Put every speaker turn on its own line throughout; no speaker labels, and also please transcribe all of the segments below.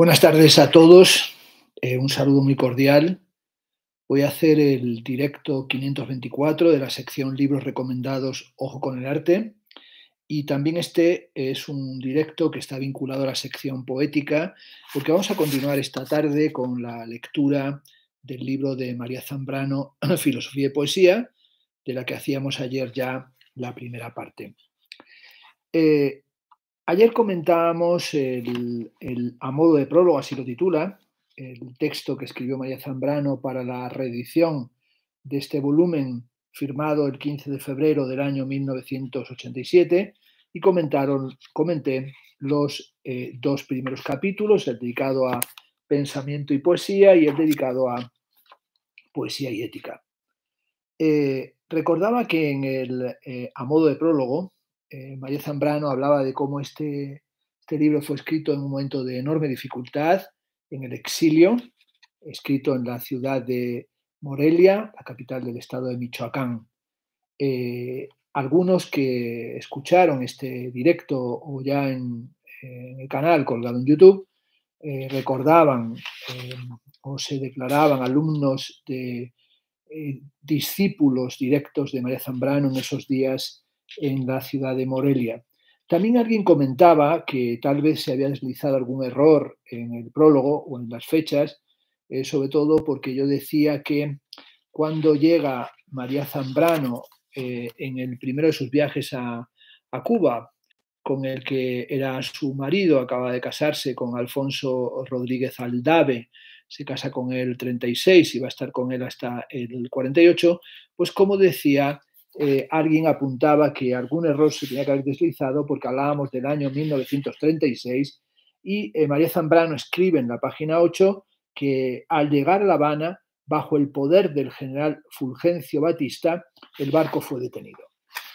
Buenas tardes a todos, eh, un saludo muy cordial. Voy a hacer el directo 524 de la sección Libros recomendados Ojo con el arte. Y también este es un directo que está vinculado a la sección poética, porque vamos a continuar esta tarde con la lectura del libro de María Zambrano, Filosofía y Poesía, de la que hacíamos ayer ya la primera parte. Eh, Ayer comentábamos el, a modo de prólogo, así lo titula, el texto que escribió María Zambrano para la reedición de este volumen firmado el 15 de febrero del año 1987 y comentaron, comenté los eh, dos primeros capítulos, el dedicado a pensamiento y poesía y el dedicado a poesía y ética. Eh, recordaba que en el, eh, a modo de prólogo eh, María Zambrano hablaba de cómo este, este libro fue escrito en un momento de enorme dificultad, en el exilio, escrito en la ciudad de Morelia, la capital del estado de Michoacán. Eh, algunos que escucharon este directo o ya en, el canal colgado en YouTube eh, recordaban o se declaraban alumnos de discípulos directos de María Zambrano en esos días en la ciudad de Morelia. También alguien comentaba que tal vez se había deslizado algún error en el prólogo o en las fechas, eh, sobre todo porque yo decía que cuando llega María Zambrano eh, en el primero de sus viajes a, Cuba, con el que era su marido, acaba de casarse con Alfonso Rodríguez Aldave, se casa con él 36 y va a estar con él hasta el 48, pues como decía, eh, alguien apuntaba que algún error se tenía que haber deslizado porque hablábamos del año 1936 y eh, María Zambrano escribe en la página 8 que al llegar a La Habana, bajo el poder del general Fulgencio Batista, el barco fue detenido.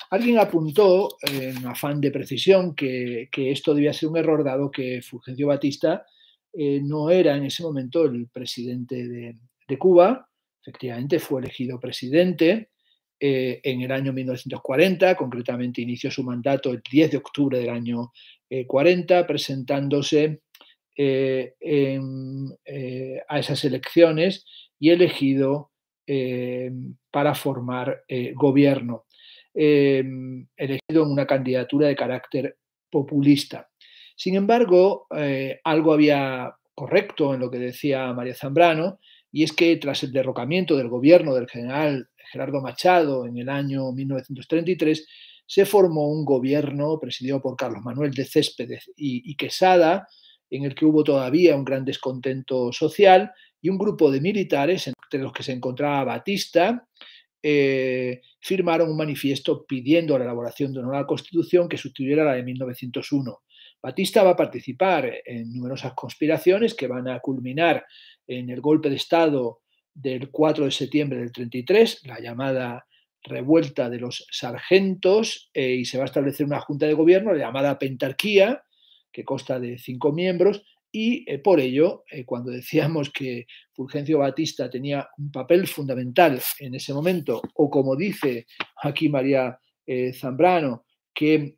Alguien apuntó, en afán de precisión, que, esto debía ser un error dado que Fulgencio Batista eh, no era en ese momento el presidente de, de Cuba, efectivamente fue elegido presidente, eh, en el año 1940, concretamente inició su mandato el 10 de octubre del año 40, eh, presentándose eh, a esas elecciones y elegido para formar gobierno, elegido en una candidatura de carácter populista. Sin embargo, algo había correcto en lo que decía María Zambrano, y es que tras el derrocamiento del gobierno del general Gerardo Machado en el año 1933, se formó un gobierno presidido por Carlos Manuel de Céspedes y, Quesada, en el que hubo todavía un gran descontento social y un grupo de militares, entre los que se encontraba Batista, eh, firmaron un manifiesto pidiendo la elaboración de una nueva constitución que sustituyera la de 1901. Batista va a participar en numerosas conspiraciones que van a culminar en el golpe de Estado del 4 de septiembre del 33, la llamada revuelta de los sargentos, eh, y se va a establecer una junta de gobierno, la llamada pentarquía, que consta de cinco miembros, y eh, por ello, eh, cuando decíamos que Fulgencio Batista tenía un papel fundamental en ese momento, o como dice aquí María Zambrano, que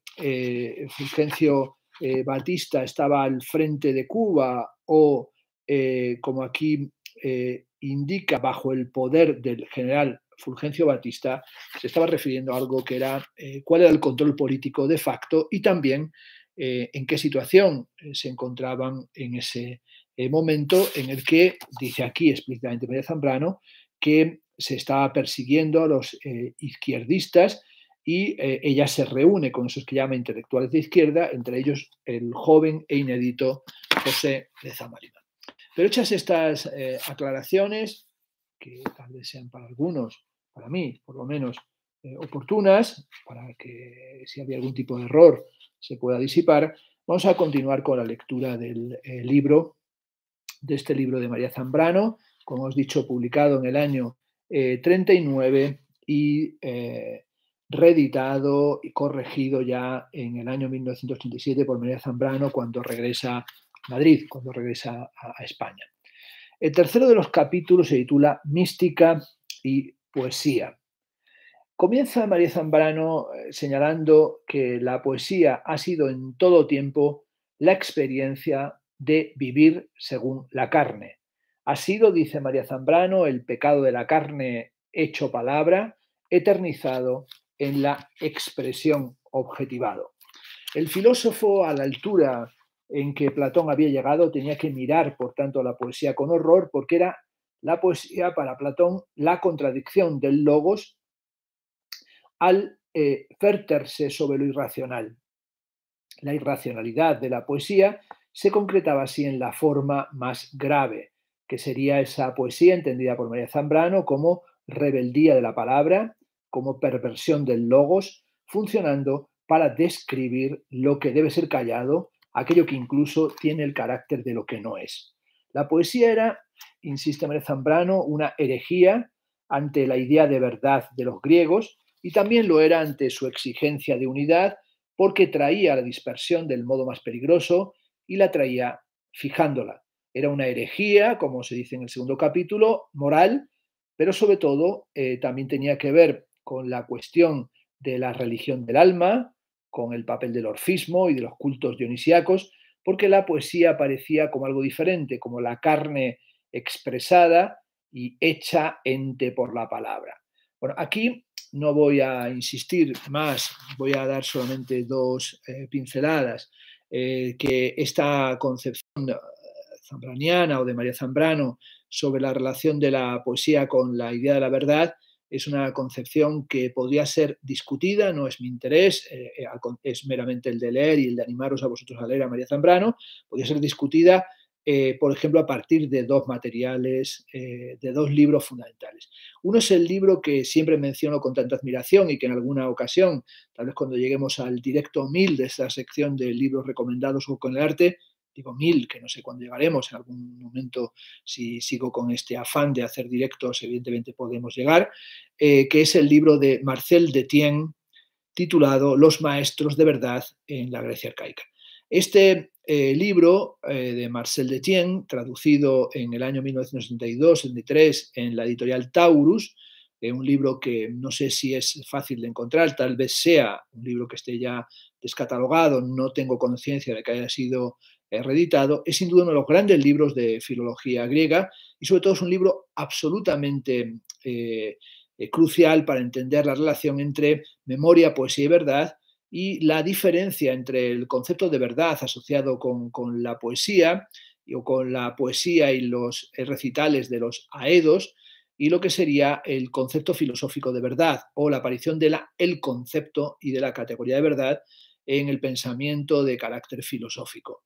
Fulgencio Batista estaba al frente de Cuba, o como aquí indica bajo el poder del general Fulgencio Batista, se estaba refiriendo a algo que era eh, cuál era el control político de facto y también eh, en qué situación eh, se encontraban en ese momento en el que, dice aquí explícitamente María Zambrano, que se estaba persiguiendo a los izquierdistas y ella se reúne con esos que llama intelectuales de izquierda, entre ellos el joven e inédito José de Zamarina. Pero hechas estas eh, aclaraciones, que tal vez sean para algunos, para mí por lo menos, eh, oportunas, para que si había algún tipo de error se pueda disipar, vamos a continuar con la lectura del eh, libro, de este libro de María Zambrano, como os he dicho, publicado en el año 39 y reeditado y corregido ya en el año 1937 por María Zambrano cuando regresa Madrid, cuando regresa a, España. El tercero de los capítulos se titula Mística y Poesía. Comienza María Zambrano eh, señalando que la poesía ha sido en todo tiempo la experiencia de vivir según la carne. Ha sido, dice María Zambrano, el pecado de la carne hecho palabra, eternizado en la expresión objetivado. El filósofo, a la altura en que Platón había llegado, tenía que mirar, por tanto, la poesía con horror, porque era la poesía para Platón la contradicción del logos al eh, sobre lo irracional. La irracionalidad de la poesía se concretaba así en la forma más grave, que sería esa poesía entendida por María Zambrano como rebeldía de la palabra, como perversión del logos, funcionando para describir lo que debe ser callado, aquello que incluso tiene el carácter de lo que no es. La poesía era, insiste María Zambrano, una herejía ante la idea de verdad de los griegos y también lo era ante su exigencia de unidad porque traía la dispersión del modo más peligroso y la traía fijándola. Era una herejía, como se dice en el segundo capítulo, moral, pero sobre todo eh, también tenía que ver con la cuestión de la religión del alma, con el papel del orfismo y de los cultos dionisíacos, porque la poesía aparecía como algo diferente, como la carne expresada y hecha ente por la palabra. Bueno, aquí no voy a insistir más, voy a dar solamente dos eh, pinceladas, eh, que esta concepción zambraniana o de María Zambrano sobre la relación de la poesía con la idea de la verdad es una concepción que podría ser discutida, no es mi interés, eh, eh, es meramente el de leer y el de animaros a vosotros a leer a María Zambrano, podría ser discutida, eh, por ejemplo, a partir de dos materiales, de dos libros fundamentales. Uno es el libro que siempre menciono con tanta admiración y que en alguna ocasión, tal vez cuando lleguemos al directo 1000 de esta sección de libros recomendados o con el arte, digo mil, que no sé cuándo llegaremos, en algún momento si sigo con este afán de hacer directos, evidentemente podemos llegar, eh, que es el libro de Marcel Detienne, titulado Los maestros de verdad en la Grecia arcaica. Este eh, libro eh, de Marcel Detienne, traducido en el año 1972-73 en la editorial Taurus, un libro que no sé si es fácil de encontrar, tal vez sea un libro que esté ya descatalogado, no tengo conciencia de que haya sido es sin duda uno de los grandes libros de filología griega y sobre todo es un libro absolutamente eh, eh, crucial para entender la relación entre memoria, poesía y verdad y la diferencia entre el concepto de verdad asociado con, la poesía o con la poesía y los recitales de los aedos y lo que sería el concepto filosófico de verdad o la aparición de la, el concepto y de la categoría de verdad en el pensamiento de carácter filosófico.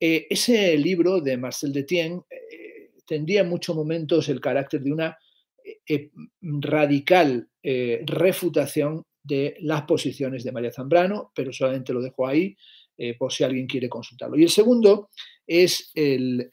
Eh, ese libro de Marcel Detienne eh, tendría en muchos momentos el carácter de una eh, radical refutación de las posiciones de María Zambrano, pero solamente lo dejo ahí por si alguien quiere consultarlo. Y el segundo es el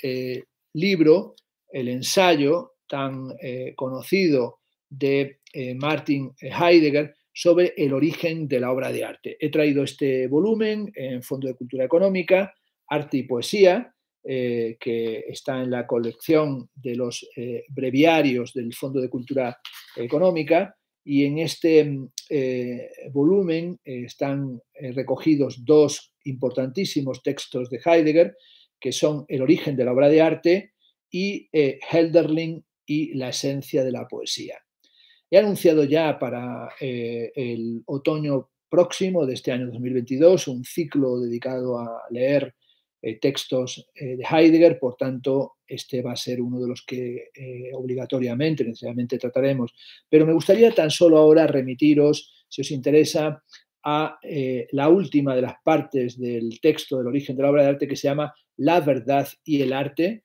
libro, el ensayo tan conocido de Martin Heidegger sobre el origen de la obra de arte. He traído este volumen en Fondo de Cultura Económica Arte y Poesía, eh, que está en la colección de los eh, breviarios del Fondo de Cultura Económica. Y en este eh, volumen están recogidos dos importantísimos textos de Heidegger, que son El origen de la obra de arte y Helderling y la esencia de la poesía. He anunciado ya para el otoño próximo de este año 2022 un ciclo dedicado a leer eh, textos eh, de Heidegger, por tanto, este va a ser uno de los que eh, obligatoriamente, necesariamente trataremos. Pero me gustaría tan solo ahora remitiros, si os interesa, a la última de las partes del texto del origen de la obra de arte que se llama La verdad y el arte,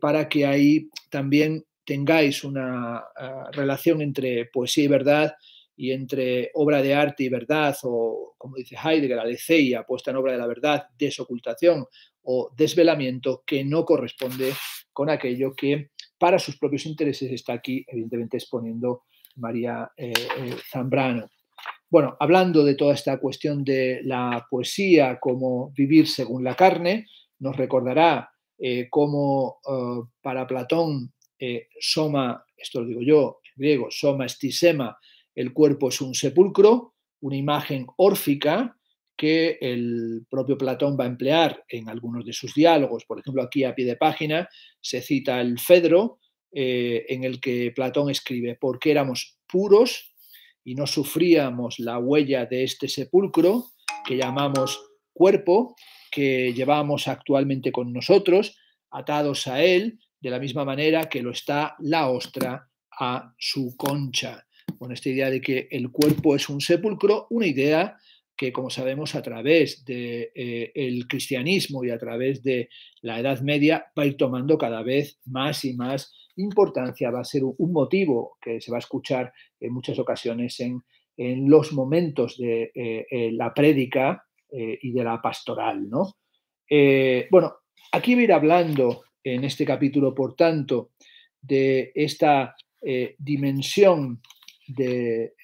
para que ahí también tengáis una ah, relación entre poesía y verdad y entre obra de arte y verdad, o como dice Heidegger, aletheia, puesta en obra de la verdad, desocultación o desvelamiento, que no corresponde con aquello que para sus propios intereses está aquí, evidentemente, exponiendo María eh, eh, Zambrano. Bueno, hablando de toda esta cuestión de la poesía como vivir según la carne, nos recordará eh, cómo para Platón soma, esto lo digo yo en griego, soma estisema, el cuerpo es un sepulcro, una imagen órfica que el propio Platón va a emplear en algunos de sus diálogos. Por ejemplo, aquí a pie de página se cita el Fedro, eh, en el que Platón escribe, porque éramos puros y no sufríamos la huella de este sepulcro que llamamos cuerpo, que llevamos actualmente con nosotros, atados a él, de la misma manera que lo está la ostra a su concha. Con esta idea de que el cuerpo es un sepulcro, una idea que, como sabemos, a través del de, eh, cristianismo y a través de la Edad Media va a ir tomando cada vez más y más importancia, va a ser un, motivo que se va a escuchar en muchas ocasiones en, en los momentos de eh, eh, la prédica y de la pastoral. ¿no? bueno, aquí voy a ir hablando en este capítulo, por tanto, de esta dimensión de,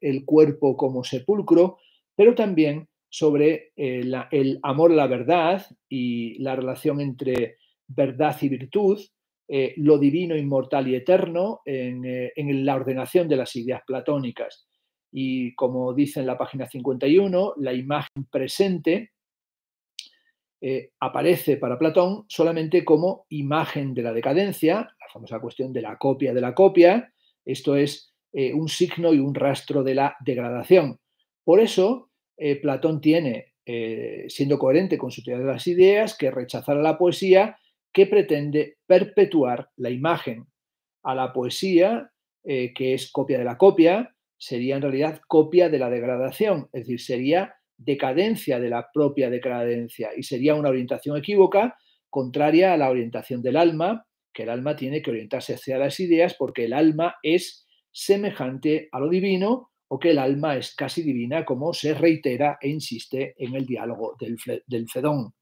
el cuerpo como sepulcro, pero también sobre eh, el amor a la verdad y la relación entre verdad y virtud, eh, lo divino, inmortal y eterno en, eh, en, la ordenación de las ideas platónicas. Y como dice en la página 51, la imagen presente aparece para Platón solamente como imagen de la decadencia, la famosa cuestión de la copia de la copia, esto es un signo y un rastro de la degradación. Por eso, eh, Platón tiene, eh, siendo coherente con su teoría de las ideas, que rechazar a la poesía que pretende perpetuar la imagen. A la poesía, eh, que es copia de la copia, sería en realidad copia de la degradación, es decir, sería decadencia de la propia decadencia y sería una orientación equívoca contraria a la orientación del alma, que el alma tiene que orientarse hacia las ideas porque el alma es semejante a lo divino o que el alma es casi divina, como se reitera e insiste en el diálogo del, Fedón.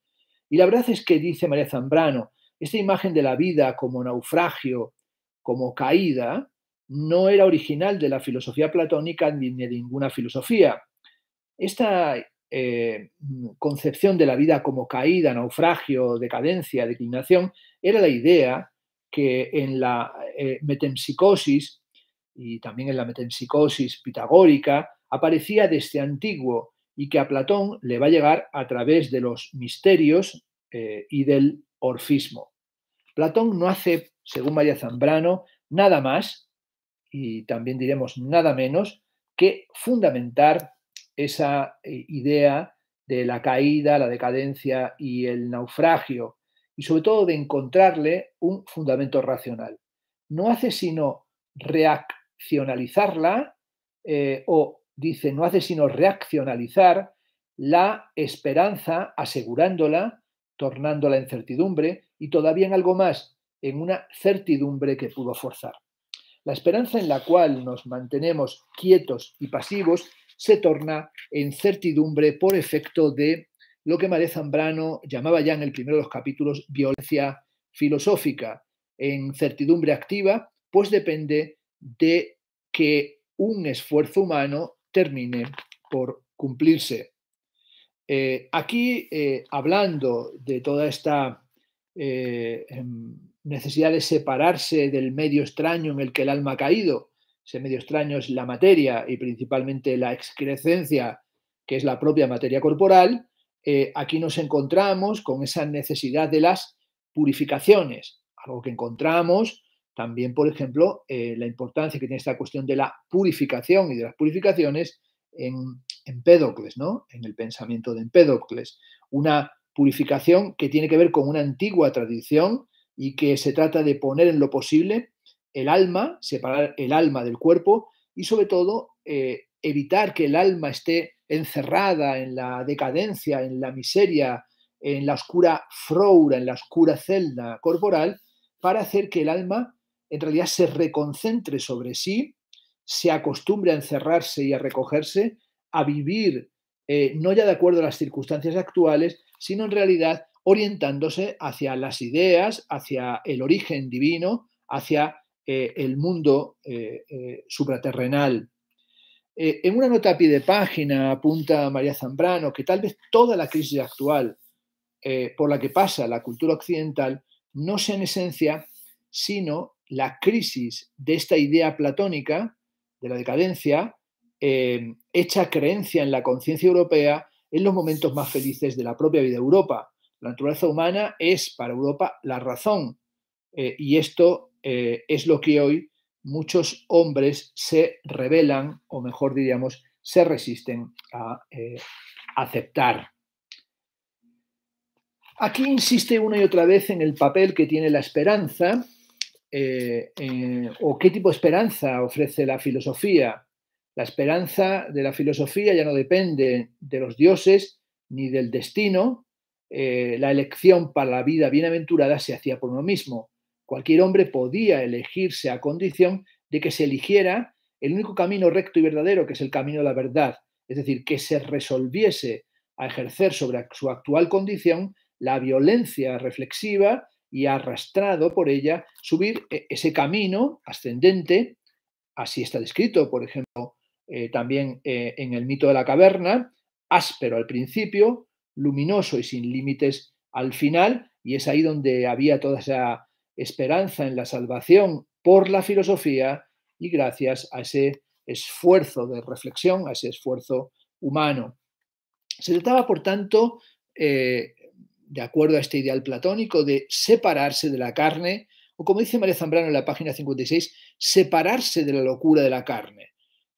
Y la verdad es que dice María Zambrano, esta imagen de la vida como naufragio, como caída, no era original de la filosofía platónica ni de ninguna filosofía. Esta eh, concepción de la vida como caída, naufragio, decadencia, declinación, era la idea que en la eh, metempsicosis y también en la metempsicosis pitagórica, aparecía desde antiguo y que a Platón le va a llegar a través de los misterios eh, y del orfismo. Platón no hace, según María Zambrano, nada más, y también diremos nada menos, que fundamentar esa eh, idea de la caída, la decadencia y el naufragio, y sobre todo de encontrarle un fundamento racional. No hace sino reaccionar reaccionalizarla, eh, o dice, no hace sino reaccionalizar la esperanza, asegurándola, tornándola en certidumbre y todavía en algo más, en una certidumbre que pudo forzar. La esperanza en la cual nos mantenemos quietos y pasivos se torna en certidumbre por efecto de lo que María Zambrano llamaba ya en el primero de los capítulos violencia filosófica. En certidumbre activa, pues depende de que un esfuerzo humano termine por cumplirse. Eh, aquí, eh, hablando de toda esta eh, em, necesidad de separarse del medio extraño en el que el alma ha caído, ese medio extraño es la materia y principalmente la excrescencia, que es la propia materia corporal, aquí nos encontramos con esa necesidad de las purificaciones, algo que encontramos también, por ejemplo, eh, la importancia que tiene esta cuestión de la purificación y de las purificaciones en Empédocles, ¿no? En el pensamiento de Empédocles. Una purificación que tiene que ver con una antigua tradición y que se trata de poner en lo posible el alma, separar el alma del cuerpo y sobre todo eh, evitar que el alma esté encerrada en la decadencia, en la miseria, en la oscura froura, en la oscura celda corporal, para hacer que el alma en realidad se reconcentre sobre sí, se acostumbre a encerrarse y a recogerse, a vivir eh, no ya de acuerdo a las circunstancias actuales, sino en realidad orientándose hacia las ideas, hacia el origen divino, hacia eh, el mundo eh, supraterrenal. en una nota a pie de página apunta María Zambrano que tal vez toda la crisis actual por la que pasa la cultura occidental no sea en esencia sino la crisis de esta idea platónica de la decadencia, eh, hecha creencia en la conciencia europea, en los momentos más felices de la propia vida de Europa. La naturaleza humana es para Europa la razón eh, y esto eh, es lo que hoy muchos hombres se rebelan, o mejor diríamos, se resisten a eh, aceptar. Aquí insiste una y otra vez en el papel que tiene la esperanza o qué tipo de esperanza ofrece la filosofía. La esperanza de la filosofía ya no depende de los dioses ni del destino. la elección para la vida bienaventurada se hacía por uno mismo. Cualquier hombre podía elegirse a condición de que se eligiera el único camino recto y verdadero, que es el camino de la verdad, es decir, que se resolviese a ejercer sobre su actual condición la violencia reflexiva y arrastrado por ella subir e-, ese camino ascendente, así está descrito, por ejemplo, eh, también eh, en el mito de la caverna, áspero al principio, luminoso y sin límites al final, y es ahí donde había toda esa esperanza en la salvación por la filosofía y gracias a ese esfuerzo de reflexión, a ese esfuerzo humano. Se trataba, por tanto, eh, de acuerdo a este ideal platónico, de separarse de la carne, o como dice María Zambrano en la página 56, separarse de la locura de la carne,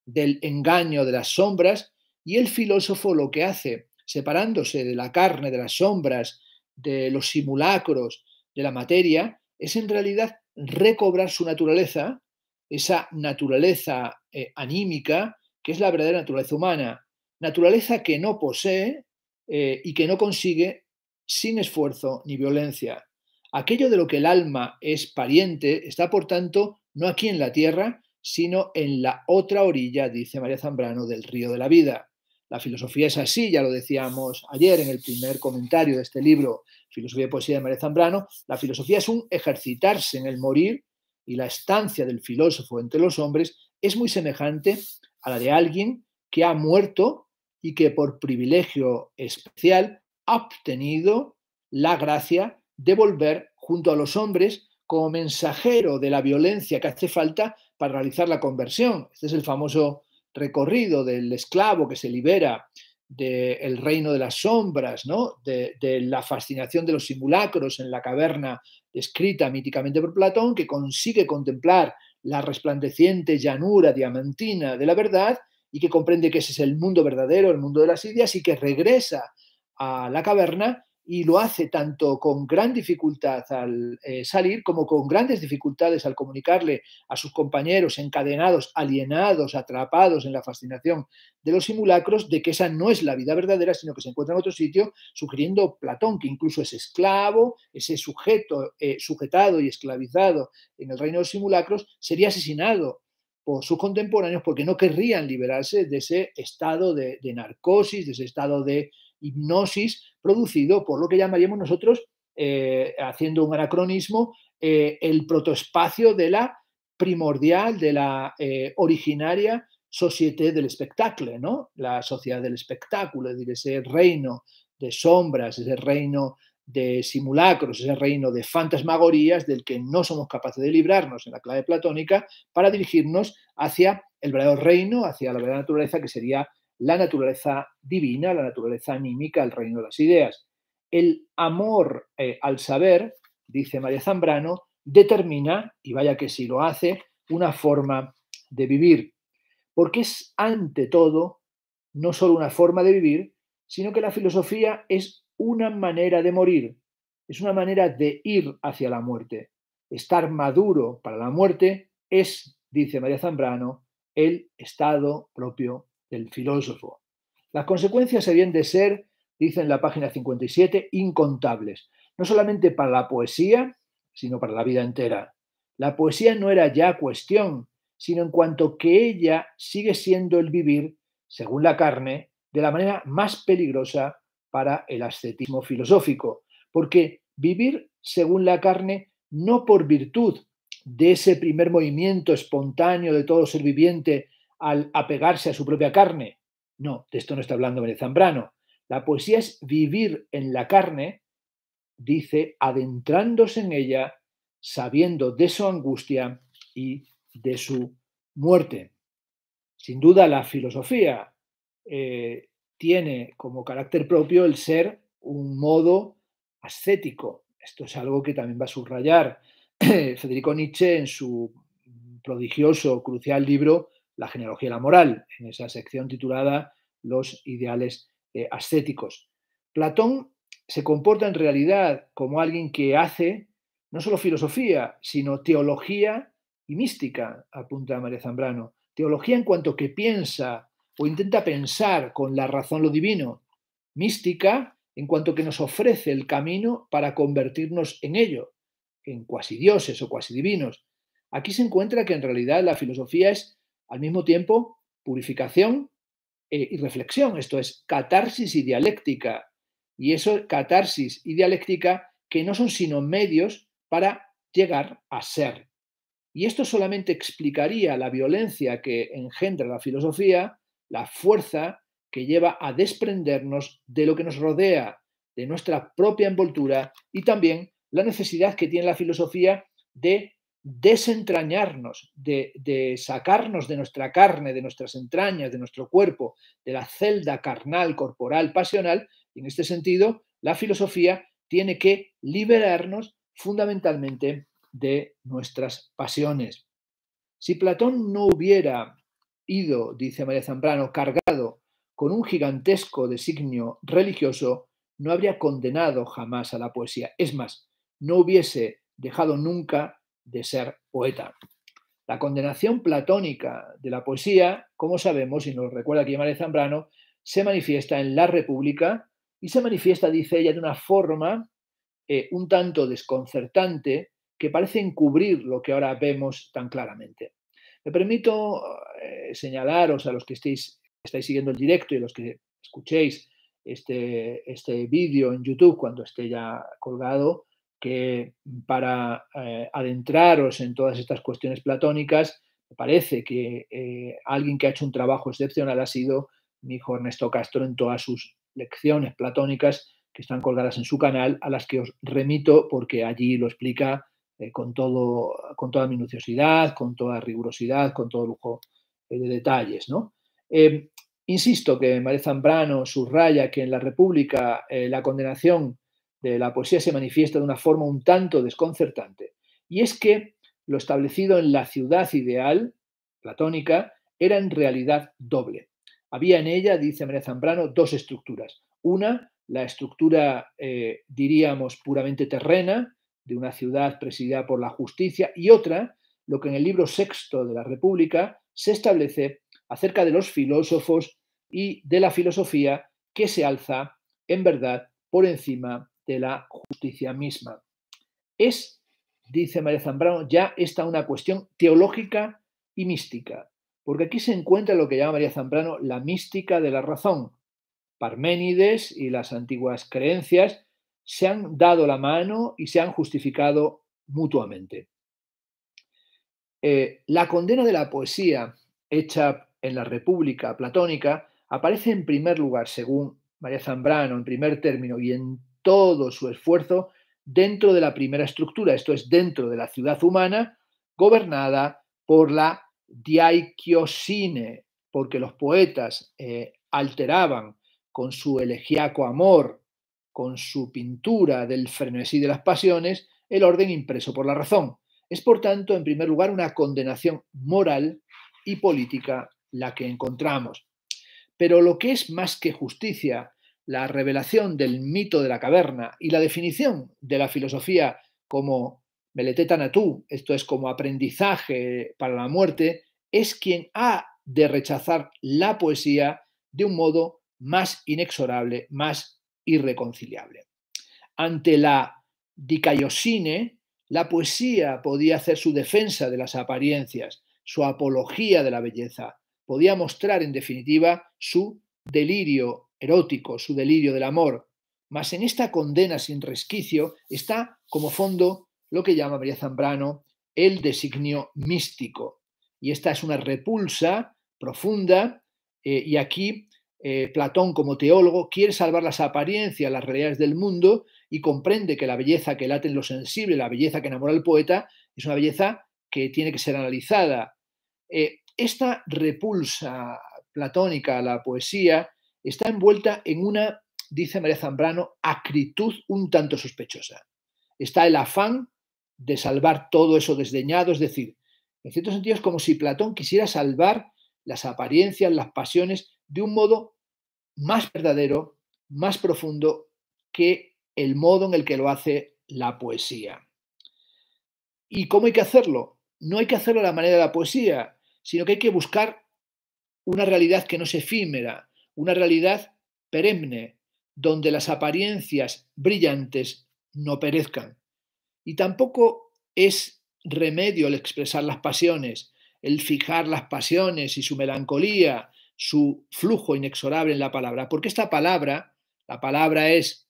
del engaño de las sombras, y el filósofo lo que hace, separándose de la carne, de las sombras, de los simulacros, de la materia, es en realidad recobrar su naturaleza, esa naturaleza eh, anímica que es la verdadera naturaleza humana, naturaleza que no posee eh, y que no consigue sin esfuerzo ni violencia. Aquello de lo que el alma es pariente está, por tanto, no aquí en la tierra, sino en la otra orilla, dice María Zambrano, del río de la vida. La filosofía es así, ya lo decíamos ayer en el primer comentario de este libro, Filosofía y Poesía de María Zambrano. La filosofía es un ejercitarse en el morir y la estancia del filósofo entre los hombres es muy semejante a la de alguien que ha muerto y que por privilegio especial obtenido la gracia de volver junto a los hombres como mensajero de la violencia que hace falta para realizar la conversión. Este es el famoso recorrido del esclavo que se libera del reino de las sombras, ¿no? de, la fascinación de los simulacros en la caverna descrita míticamente por Platón, que consigue contemplar la resplandeciente llanura diamantina de la verdad y que comprende que ese es el mundo verdadero, el mundo de las ideas, y que regresa a la caverna y lo hace tanto con gran dificultad al eh, salir como con grandes dificultades al comunicarle a sus compañeros encadenados, alienados, atrapados en la fascinación de los simulacros, de que esa no es la vida verdadera, sino que se encuentra en otro sitio, sugiriendo Platón que incluso ese esclavo, ese sujeto eh, sujetado y esclavizado en el reino de los simulacros, sería asesinado por sus contemporáneos porque no querrían liberarse de ese estado de narcosis, de ese estado de hipnosis producido por lo que llamaríamos nosotros, eh, haciendo un anacronismo, eh, el protoespacio de la primordial, de la eh, originaria sociedad del espectáculo, ¿no? La sociedad del espectáculo, es decir, ese reino de sombras, ese reino de simulacros, ese reino de fantasmagorías del que no somos capaces de librarnos en la clave platónica para dirigirnos hacia el verdadero reino, hacia la verdadera naturaleza que sería la naturaleza divina, la naturaleza anímica, el reino de las ideas. El amor eh, al saber, dice María Zambrano, determina, y vaya que si lo hace, una forma de vivir, porque es ante todo no solo una forma de vivir, sino que la filosofía es una manera de morir, es una manera de ir hacia la muerte. Estar maduro para la muerte es, dice María Zambrano, el estado propio del filósofo. Las consecuencias habían de ser, dice en la página 57, incontables, no solamente para la poesía, sino para la vida entera. La poesía no era ya cuestión, sino en cuanto que ella sigue siendo el vivir, según la carne, de la manera más peligrosa para el ascetismo filosófico, porque vivir según la carne no por virtud de ese primer movimiento espontáneo de todo ser viviente al apegarse a su propia carne. No, de esto no está hablando Zambrano. La poesía es vivir en la carne, dice, adentrándose en ella, sabiendo de su angustia y de su muerte. Sin duda, la filosofía, eh, tiene como carácter propio el ser un modo ascético. Esto es algo que también va a subrayar Federico Nietzsche en su prodigioso, crucial libro La genealogía y la moral, en esa sección titulada Los ideales eh, ascéticos. Platón se comporta en realidad como alguien que hace no solo filosofía, sino teología y mística, apunta María Zambrano. Teología en cuanto que piensa o intenta pensar con la razón lo divino. Mística en cuanto que nos ofrece el camino para convertirnos en ello, en cuasi dioses o cuasi divinos. Aquí se encuentra que en realidad la filosofía es al mismo tiempo purificación eh, y reflexión, esto es catarsis y dialéctica. Y eso, catarsis y dialéctica, que no son sino medios para llegar a ser. Y esto solamente explicaría la violencia que engendra la filosofía, la fuerza que lleva a desprendernos de lo que nos rodea, de nuestra propia envoltura y también la necesidad que tiene la filosofía de desentrañarnos, de, sacarnos de nuestra carne, de nuestras entrañas, de nuestro cuerpo, de la celda carnal, corporal, pasional. En este sentido, la filosofía tiene que liberarnos fundamentalmente de nuestras pasiones. Si Platón no hubiera ido, dice María Zambrano, cargado con un gigantesco designio religioso, no habría condenado jamás a la poesía. Es más, no hubiese dejado nunca de ser poeta. La condenación platónica de la poesía, como sabemos, y nos recuerda aquí Zambrano, se manifiesta en la República y se manifiesta, dice ella, de una forma eh, un tanto desconcertante que parece encubrir lo que ahora vemos tan claramente. Me permito eh, señalaros a los que estéis, estáis siguiendo el directo y los que escuchéis este, este vídeo en YouTube cuando esté ya colgado, que para eh, adentraros en todas estas cuestiones platónicas, me parece que alguien que ha hecho un trabajo excepcional ha sido mi hijo Ernesto Castro en todas sus lecciones platónicas que están colgadas en su canal, a las que os remito porque allí lo explica eh, con, todo, con toda minuciosidad, con toda rigurosidad, con todo lujo eh, de detalles. ¿no? Insisto que María Zambrano subraya que en la República eh, la condenación de la poesía se manifiesta de una forma un tanto desconcertante. Y es que lo establecido en la ciudad ideal, platónica, era en realidad doble. Había en ella, dice María Zambrano, dos estructuras. Una, la estructura, eh, diríamos, puramente terrena, de una ciudad presidida por la justicia, y otra, lo que en el libro sexto de la República se establece acerca de los filósofos y de la filosofía que se alza, en verdad, por encima de la justicia misma. Es, dice María Zambrano, ya esta una cuestión teológica y mística, porque aquí se encuentra lo que llama María Zambrano la mística de la razón, Parménides y las antiguas creencias se han dado la mano y se han justificado mutuamente. Eh, la condena de la poesía hecha en la República Platónica aparece en primer lugar, según María Zambrano, en primer término y en todo su esfuerzo, dentro de la primera estructura, esto es, dentro de la ciudad humana, gobernada por la diaikiosine, porque los poetas eh, alteraban con su elegiaco amor, con su pintura del frenesí de las pasiones, el orden impreso por la razón. Es, por tanto, en primer lugar, una condenación moral y política la que encontramos. Pero lo que es más que justicia, la revelación del mito de la caverna y la definición de la filosofía como meleteta natú, esto es como aprendizaje para la muerte, es quien ha de rechazar la poesía de un modo más inexorable, más irreconciliable. Ante la dicaiosine, la poesía podía hacer su defensa de las apariencias, su apología de la belleza, podía mostrar en definitiva su delirio erótico, su delirio del amor. Mas en esta condena sin resquicio está como fondo lo que llama María Zambrano el designio místico. Y esta es una repulsa profunda eh, y aquí eh, Platón como teólogo quiere salvar las apariencias, las realidades del mundo y comprende que la belleza que late en lo sensible, la belleza que enamora al poeta, es una belleza que tiene que ser analizada. Eh, esta repulsa platónica a la poesía está envuelta en una, dice María Zambrano, acritud un tanto sospechosa. Está el afán de salvar todo eso desdeñado, es decir, en cierto sentido es como si Platón quisiera salvar las apariencias, las pasiones, de un modo más verdadero, más profundo que el modo en el que lo hace la poesía. ¿Y cómo hay que hacerlo? No hay que hacerlo a la manera de la poesía, sino que hay que buscar una realidad que no es efímera, una realidad perenne, donde las apariencias brillantes no perezcan. Y tampoco es remedio el expresar las pasiones, el fijar las pasiones y su melancolía, su flujo inexorable en la palabra, porque esta palabra, la palabra es,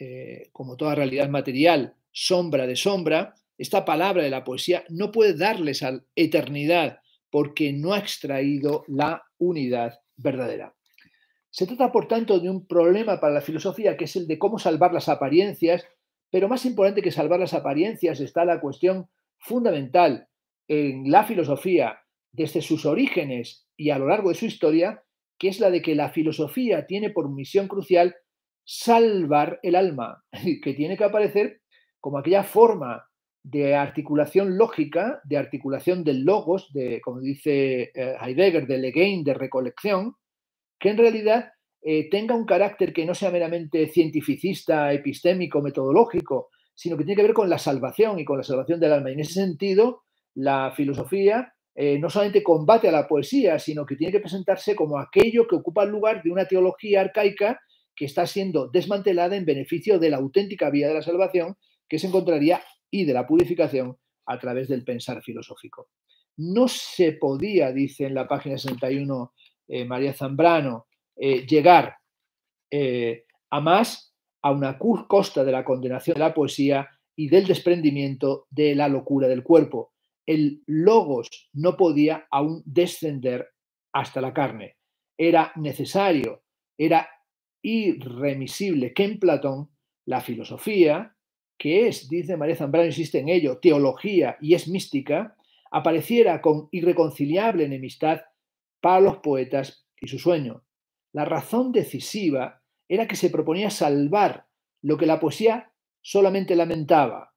eh, como toda realidad material, sombra de sombra, esta palabra de la poesía no puede darles a eternidad porque no ha extraído la unidad verdadera. Se trata, por tanto, de un problema para la filosofía, que es el de cómo salvar las apariencias, pero más importante que salvar las apariencias está la cuestión fundamental en la filosofía desde sus orígenes y a lo largo de su historia, que es la de que la filosofía tiene por misión crucial salvar el alma, que tiene que aparecer como aquella forma de articulación lógica, de articulación del logos, de, como dice eh, Heidegger, de Legain, de recolección, que en realidad eh, tenga un carácter que no sea meramente cientificista, epistémico, metodológico, sino que tiene que ver con la salvación y con la salvación del alma. Y en ese sentido, la filosofía eh, no solamente combate a la poesía, sino que tiene que presentarse como aquello que ocupa el lugar de una teología arcaica que está siendo desmantelada en beneficio de la auténtica vía de la salvación que se encontraría y de la purificación a través del pensar filosófico. No se podía, dice en la página 61 eh, María Zambrano, eh, llegar eh, a más a una costa de la condenación de la poesía y del desprendimiento de la locura del cuerpo. El logos no podía aún descender hasta la carne. Era necesario, era irremisible que en Platón la filosofía, que es, dice María Zambrano, insiste en ello, teología y es mística, apareciera con irreconciliable enemistad para los poetas y su sueño. La razón decisiva era que se proponía salvar lo que la poesía solamente lamentaba.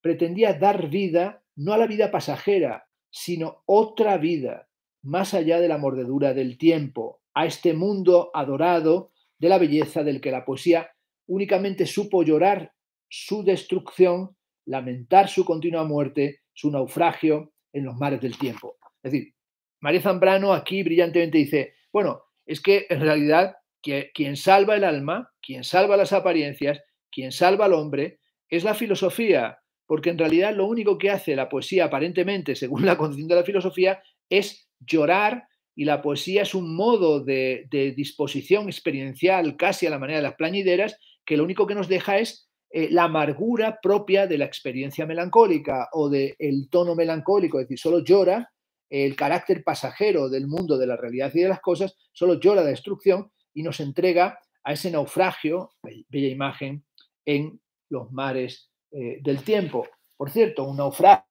Pretendía dar vida no a la vida pasajera, sino otra vida, más allá de la mordedura del tiempo, a este mundo adorado de la belleza del que la poesía únicamente supo llorar su destrucción, lamentar su continua muerte, su naufragio en los mares del tiempo. Es decir, María Zambrano aquí brillantemente dice, bueno, es que en realidad quien salva el alma, quien salva las apariencias, quien salva al hombre, es la filosofía, porque en realidad lo único que hace la poesía aparentemente, según la concepción de la filosofía, es llorar y la poesía es un modo de, disposición experiencial casi a la manera de las plañideras, que lo único que nos deja es eh, la amargura propia de la experiencia melancólica o del tono melancólico, es decir, solo llora el carácter pasajero del mundo, de la realidad y de las cosas, solo llora la destrucción y nos entrega a ese naufragio, bella imagen, en los mares eh, del tiempo. Por cierto, un naufragio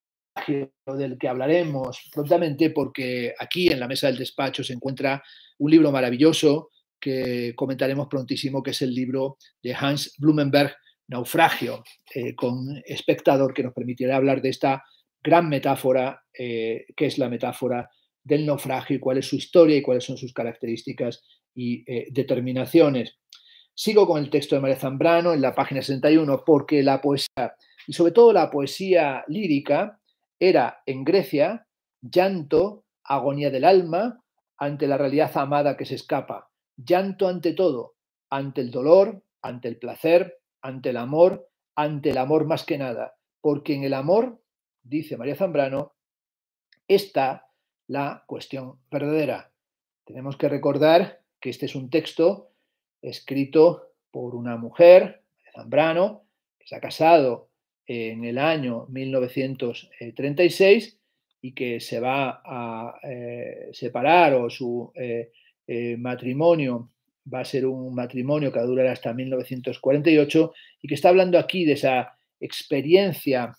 del que hablaremos prontamente porque aquí en la mesa del despacho se encuentra un libro maravilloso que comentaremos prontísimo, que es el libro de Hans Blumenberg, naufragio eh, con espectador que nos permitirá hablar de esta gran metáfora eh, que es la metáfora del naufragio y cuál es su historia y cuáles son sus características y eh, determinaciones. Sigo con el texto de María Zambrano en la página 61 porque la poesía y sobre todo la poesía lírica era en Grecia llanto, agonía del alma ante la realidad amada que se escapa, llanto ante todo, ante el dolor, ante el placer, ante el amor, ante el amor más que nada, porque en el amor, dice María Zambrano, está la cuestión verdadera. Tenemos que recordar que este es un texto escrito por una mujer, Zambrano, que se ha casado en el año 1936 y que se va a eh, separar o su eh, eh, matrimonio va a ser un matrimonio que va a durar hasta 1948 y que está hablando aquí de esa experiencia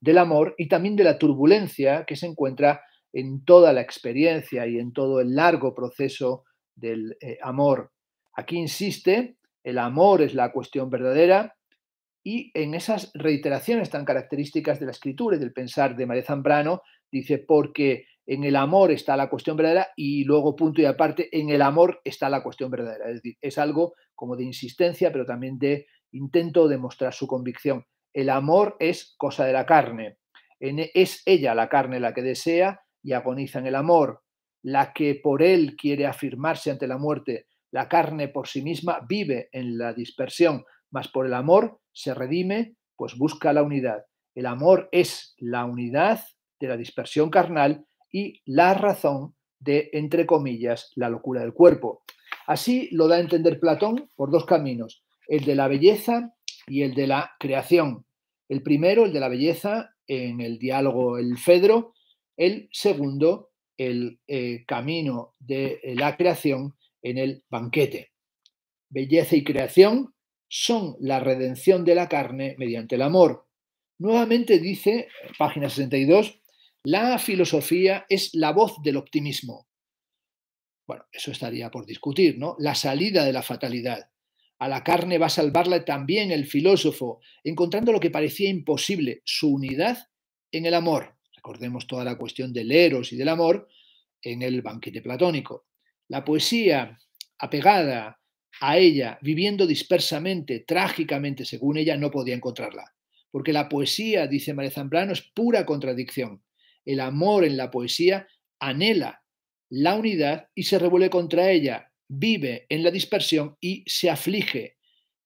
del amor y también de la turbulencia que se encuentra en toda la experiencia y en todo el largo proceso del eh, amor. Aquí insiste, el amor es la cuestión verdadera y en esas reiteraciones tan características de la escritura y del pensar de María Zambrano, dice, porque en el amor está la cuestión verdadera y luego, punto y aparte, en el amor está la cuestión verdadera. Es decir, es algo como de insistencia, pero también de intento de mostrar su convicción. El amor es cosa de la carne. Es ella la carne la que desea y agoniza en el amor. La que por él quiere afirmarse ante la muerte, la carne por sí misma vive en la dispersión, mas por el amor se redime, pues busca la unidad. El amor es la unidad de la dispersión carnal y la razón de, entre comillas, la locura del cuerpo. Así lo da a entender Platón por dos caminos, el de la belleza y el de la creación. El primero, el de la belleza, en el diálogo El Fedro, el segundo, el eh, camino de la creación en el banquete. Belleza y creación son la redención de la carne mediante el amor. Nuevamente dice, página 62, la filosofía es la voz del optimismo. Bueno, eso estaría por discutir, ¿no? La salida de la fatalidad. A la carne va a salvarla también el filósofo, encontrando lo que parecía imposible, su unidad en el amor. Recordemos toda la cuestión del eros y del amor en el banquete platónico. La poesía apegada a ella, viviendo dispersamente, trágicamente, según ella, no podía encontrarla. Porque la poesía, dice María Zambrano, es pura contradicción. El amor en la poesía anhela la unidad y se revuelve contra ella, vive en la dispersión y se aflige,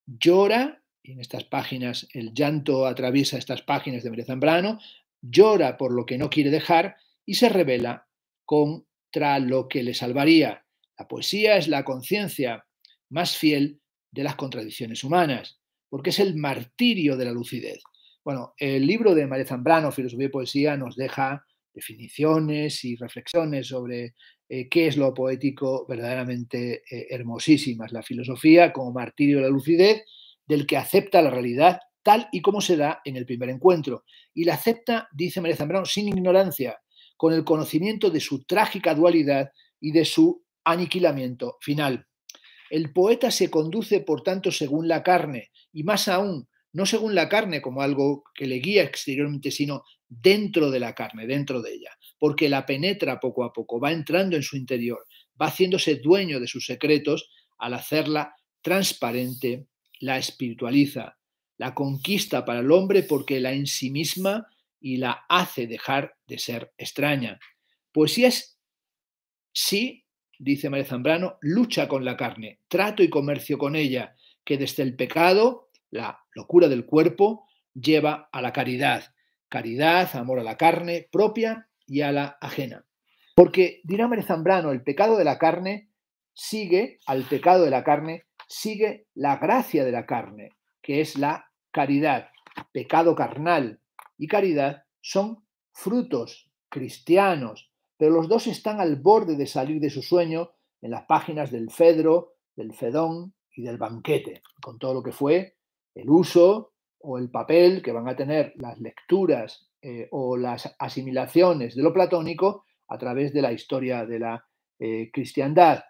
llora, y en estas páginas el llanto atraviesa estas páginas de María Zambrano, llora por lo que no quiere dejar y se revela contra lo que le salvaría. La poesía es la conciencia más fiel de las contradicciones humanas, porque es el martirio de la lucidez. Bueno, el libro de María Zambrano, Filosofía y Poesía, nos deja definiciones y reflexiones sobre eh, qué es lo poético verdaderamente eh, hermosísimas. La filosofía como martirio de la lucidez, del que acepta la realidad tal y como se da en el primer encuentro. Y la acepta, dice María Zambrano, sin ignorancia, con el conocimiento de su trágica dualidad y de su aniquilamiento final. El poeta se conduce, por tanto, según la carne, y más aún, no según la carne como algo que le guía exteriormente, sino dentro de la carne, dentro de ella, porque la penetra poco a poco, va entrando en su interior, va haciéndose dueño de sus secretos al hacerla transparente, la espiritualiza, la conquista para el hombre porque la en sí misma y la hace dejar de ser extraña. Poesía es, sí, dice María Zambrano, lucha con la carne, trato y comercio con ella, que desde el pecado, la locura del cuerpo, lleva a la caridad, caridad, amor a la carne propia y a la ajena. Porque, dirá María Zambrano, el pecado de la carne sigue, al pecado de la carne, sigue la gracia de la carne, que es la caridad. Pecado carnal y caridad son frutos cristianos, pero los dos están al borde de salir de su sueño en las páginas del Fedro, del Fedón y del banquete, con todo lo que fue el uso o el papel que van a tener las lecturas eh, o las asimilaciones de lo platónico a través de la historia de la eh, cristiandad.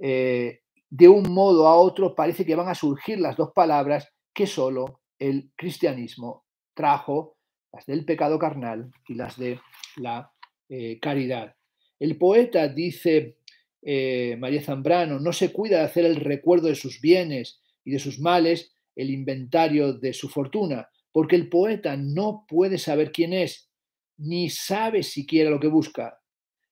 Eh, de un modo a otro parece que van a surgir las dos palabras que solo el cristianismo trajo, las del pecado carnal y las de la caridad. El poeta dice, María Zambrano, no se cuida de hacer el recuerdo de sus bienes y de sus males, el inventario de su fortuna, porque el poeta no puede saber quién es, ni sabe siquiera lo que busca.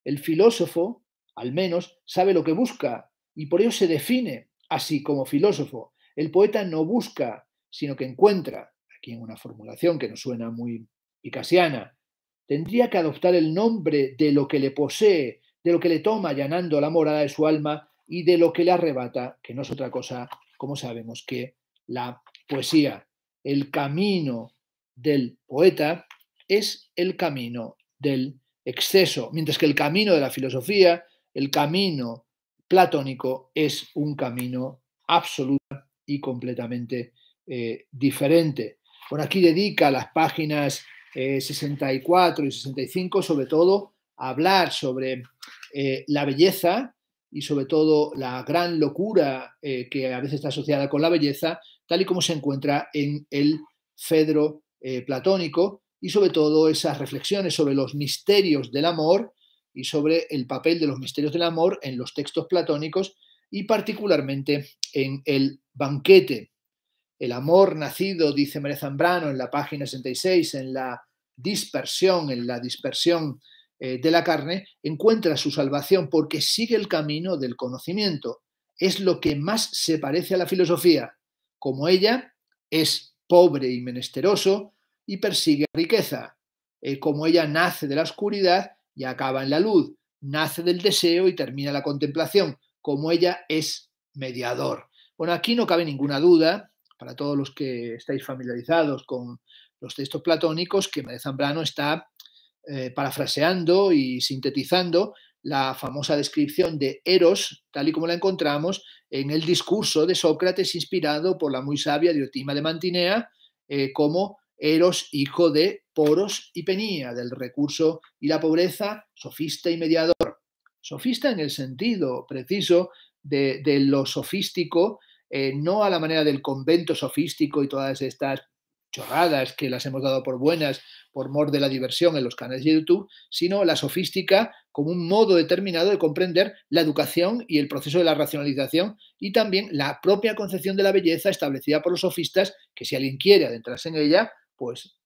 El filósofo, al menos, sabe lo que busca y por ello se define así como filósofo. El poeta no busca, sino que encuentra, aquí en una formulación que nos suena muy picasiana, tendría que adoptar el nombre de lo que le posee, de lo que le toma allanando la morada de su alma y de lo que le arrebata, que no es otra cosa, como sabemos, que la poesía, el camino del poeta es el camino del exceso, mientras que el camino de la filosofía, el camino platónico, es un camino absoluto y completamente eh, diferente. Por aquí dedica las páginas 64 eh, y 65 sobre todo a hablar sobre eh, la belleza y sobre todo la gran locura eh, que a veces está asociada con la belleza, tal y como se encuentra en el Fedro eh, platónico y sobre todo esas reflexiones sobre los misterios del amor y sobre el papel de los misterios del amor en los textos platónicos y particularmente en el banquete. El amor nacido, dice María Zambrano en la página 66, en la dispersión, en la dispersión eh, de la carne, encuentra su salvación porque sigue el camino del conocimiento. Es lo que más se parece a la filosofía. Como ella es pobre y menesteroso y persigue riqueza. Eh, como ella nace de la oscuridad y acaba en la luz. Nace del deseo y termina la contemplación. Como ella es mediador. Bueno, aquí no cabe ninguna duda, para todos los que estáis familiarizados con los textos platónicos, que María Zambrano está eh, parafraseando y sintetizando la famosa descripción de Eros, tal y como la encontramos en el discurso de Sócrates, inspirado por la muy sabia Diotima de Mantinea, eh, como Eros, hijo de Poros y Penía, del recurso y la pobreza, sofista y mediador. Sofista en el sentido preciso de, lo sofístico, eh, no a la manera del convento sofístico y todas estas chorradas que las hemos dado por buenas por mor de la diversión en los canales de YouTube, sino la sofística como un modo determinado de comprender la educación y el proceso de la racionalización y también la propia concepción de la belleza establecida por los sofistas, que si alguien quiere adentrarse en ella, pues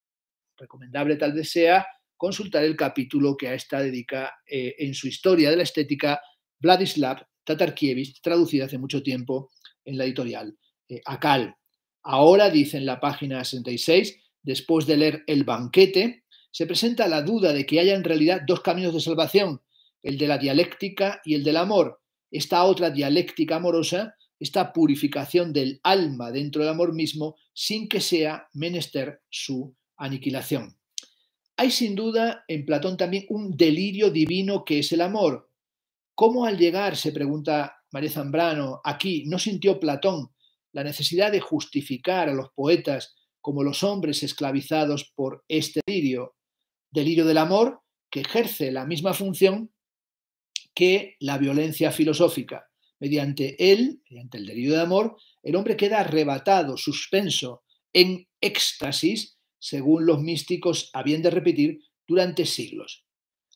recomendable tal vez sea consultar el capítulo que a esta dedica eh, en su historia de la estética Vladislav Tatarkiewicz, traducida hace mucho tiempo en la editorial eh, Akal. Ahora, dice en la página 66, después de leer el banquete, se presenta la duda de que haya en realidad dos caminos de salvación, el de la dialéctica y el del amor. Esta otra dialéctica amorosa, esta purificación del alma dentro del amor mismo, sin que sea menester su aniquilación. Hay sin duda en Platón también un delirio divino que es el amor. ¿Cómo al llegar, se pregunta María Zambrano, aquí no sintió Platón la necesidad de justificar a los poetas como los hombres esclavizados por este delirio, delirio del amor que ejerce la misma función que la violencia filosófica. Mediante él, mediante el delirio de amor, el hombre queda arrebatado, suspenso, en éxtasis, según los místicos habían de repetir durante siglos.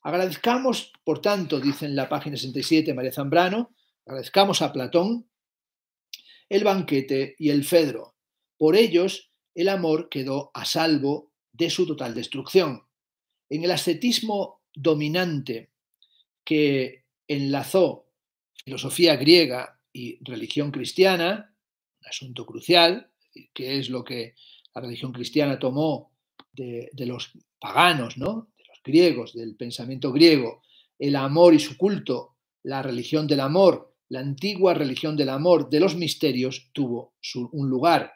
Agradezcamos, por tanto, dice en la página 67 María Zambrano, agradezcamos a Platón el banquete y el Fedro. Por ellos, el amor quedó a salvo de su total destrucción. En el ascetismo dominante que enlazó filosofía griega y religión cristiana, un asunto crucial, que es lo que la religión cristiana tomó de, los paganos, ¿no? de los griegos, del pensamiento griego, el amor y su culto, la religión del amor, la antigua religión del amor de los misterios tuvo un lugar.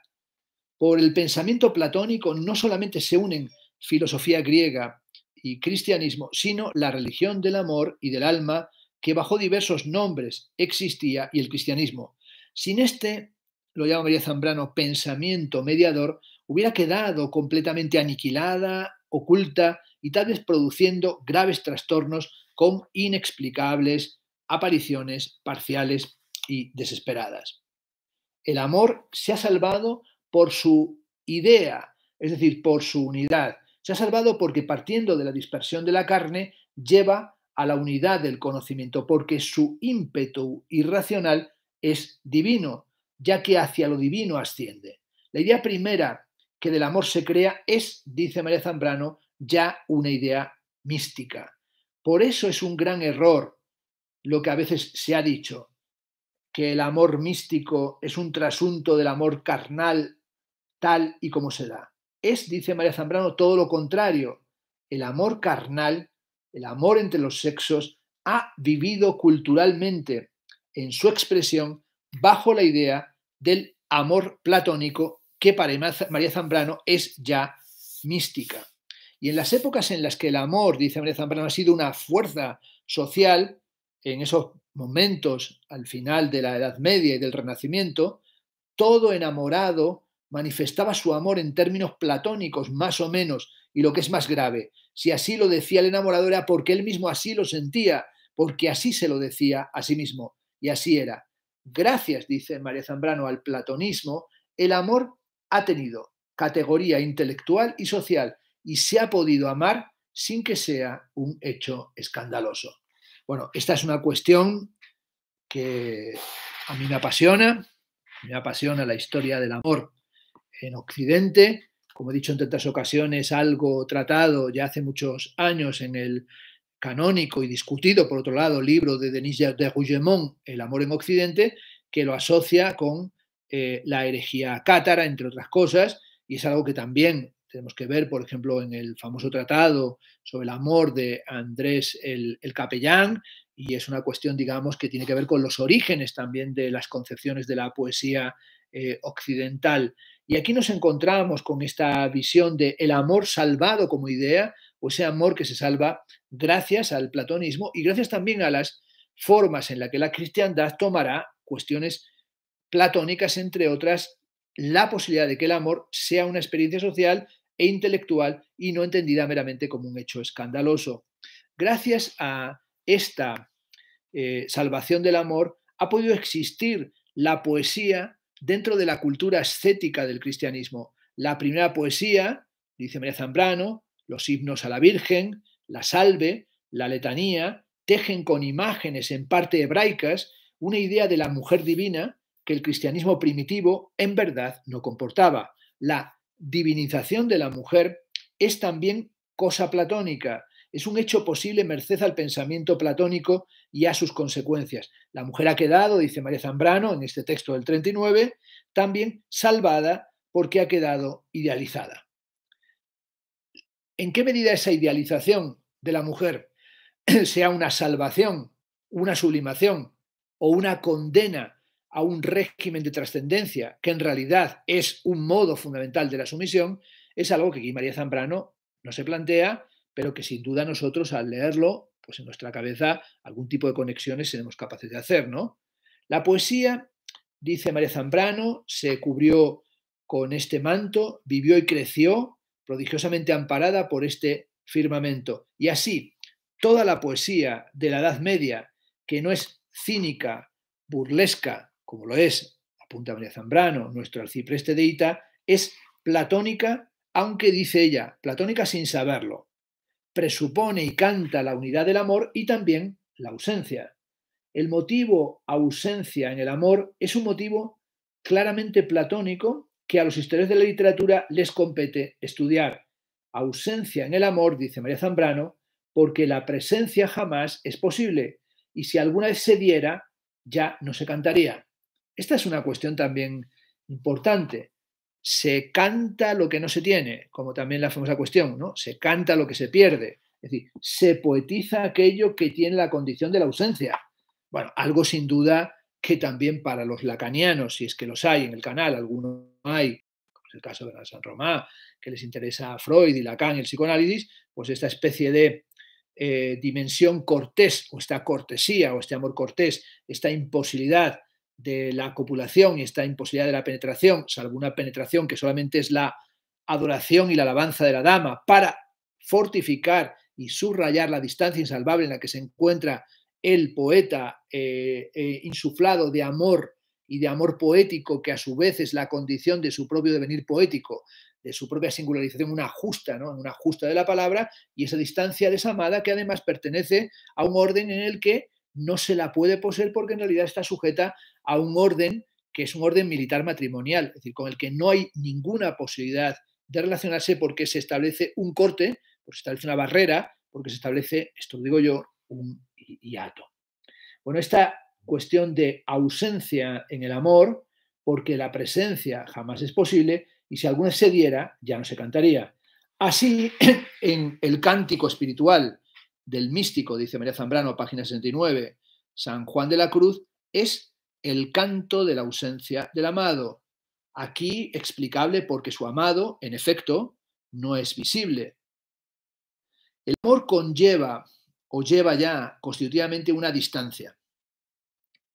Por el pensamiento platónico no solamente se unen filosofía griega y cristianismo, sino la religión del amor y del alma que bajo diversos nombres existía y el cristianismo. Sin este, lo llama María Zambrano, pensamiento mediador, hubiera quedado completamente aniquilada, oculta y tal vez produciendo graves trastornos con inexplicables apariciones parciales y desesperadas. El amor se ha salvado por su idea, es decir, por su unidad. Se ha salvado porque partiendo de la dispersión de la carne lleva a la unidad del conocimiento, porque su ímpetu irracional es divino, ya que hacia lo divino asciende. La idea primera que del amor se crea es, dice María Zambrano, ya una idea mística. Por eso es un gran error lo que a veces se ha dicho, que el amor místico es un trasunto del amor carnal tal y como se da. Es, dice María Zambrano, todo lo contrario. El amor carnal, el amor entre los sexos, ha vivido culturalmente en su expresión bajo la idea del amor platónico que para María Zambrano es ya mística. Y en las épocas en las que el amor, dice María Zambrano, ha sido una fuerza social, en esos momentos al final de la Edad Media y del Renacimiento, todo enamorado manifestaba su amor en términos platónicos, más o menos, y lo que es más grave, si así lo decía el enamorado era porque él mismo así lo sentía, porque así se lo decía a sí mismo. Y así era. Gracias, dice María Zambrano, al platonismo, el amor ha tenido categoría intelectual y social y se ha podido amar sin que sea un hecho escandaloso. Bueno, esta es una cuestión que a mí me apasiona, me apasiona la historia del amor en Occidente, como he dicho en tantas ocasiones, algo tratado ya hace muchos años en el canónico y discutido, por otro lado, libro de Denis de Rougemont, El amor en Occidente, que lo asocia con eh, la herejía cátara, entre otras cosas, y es algo que también tenemos que ver, por ejemplo, en el famoso tratado sobre el amor de Andrés el, Capellán, y es una cuestión, digamos, que tiene que ver con los orígenes también de las concepciones de la poesía eh, occidental. Y aquí nos encontramos con esta visión de el amor salvado como idea, o ese amor que se salva gracias al platonismo y gracias también a las formas en las que la cristiandad tomará cuestiones platónicas, entre otras, la posibilidad de que el amor sea una experiencia social e intelectual y no entendida meramente como un hecho escandaloso. Gracias a esta eh, salvación del amor ha podido existir la poesía dentro de la cultura ascética del cristianismo. La primera poesía, dice María Zambrano, los himnos a la Virgen, la salve, la letanía, tejen con imágenes en parte hebraicas una idea de la mujer divina que el cristianismo primitivo en verdad no comportaba. La divinización de la mujer es también cosa platónica, es un hecho posible merced al pensamiento platónico y a sus consecuencias. La mujer ha quedado, dice María Zambrano en este texto del 39, también salvada porque ha quedado idealizada. ¿En qué medida esa idealización de la mujer sea una salvación, una sublimación o una condena a un régimen de trascendencia que en realidad es un modo fundamental de la sumisión, es algo que aquí María Zambrano no se plantea, pero que sin duda nosotros al leerlo, pues en nuestra cabeza algún tipo de conexiones seremos capaces de hacer, ¿no? La poesía, dice María Zambrano, se cubrió con este manto, vivió y creció prodigiosamente amparada por este firmamento. Y así, toda la poesía de la Edad Media, que no es cínica, burlesca, como lo es, apunta María Zambrano, nuestro alcipreste de Ita, es platónica, aunque dice ella, platónica sin saberlo. Presupone y canta la unidad del amor y también la ausencia. El motivo ausencia en el amor es un motivo claramente platónico que a los historiadores de la literatura les compete estudiar. Ausencia en el amor, dice María Zambrano, porque la presencia jamás es posible y si alguna vez se diera, ya no se cantaría. Esta es una cuestión también importante. Se canta lo que no se tiene, como también la famosa cuestión, ¿no? Se canta lo que se pierde. Es decir, se poetiza aquello que tiene la condición de la ausencia. Bueno, algo sin duda que también para los lacanianos, si es que los hay en el canal, algunos hay, como es el caso de la San Romá, que les interesa a Freud y Lacan y el psicoanálisis, pues esta especie de eh, dimensión cortés o esta cortesía o este amor cortés, esta imposibilidad de la copulación y esta imposibilidad de la penetración, salvo una penetración que solamente es la adoración y la alabanza de la dama para fortificar y subrayar la distancia insalvable en la que se encuentra el poeta eh, eh, insuflado de amor y de amor poético, que a su vez es la condición de su propio devenir poético, de su propia singularización, una justa, ¿no? una justa de la palabra, y esa distancia desamada que además pertenece a un orden en el que no se la puede poseer porque en realidad está sujeta a un orden que es un orden militar matrimonial, es decir, con el que no hay ninguna posibilidad de relacionarse porque se establece un corte, porque se establece una barrera, porque se establece, esto lo digo yo, un hiato. Bueno, esta cuestión de ausencia en el amor, porque la presencia jamás es posible y si alguna se diera, ya no se cantaría. Así, en el cántico espiritual del místico, dice María Zambrano, página 69, San Juan de la Cruz, es el canto de la ausencia del amado. Aquí explicable porque su amado, en efecto, no es visible. El amor conlleva o lleva ya constitutivamente una distancia.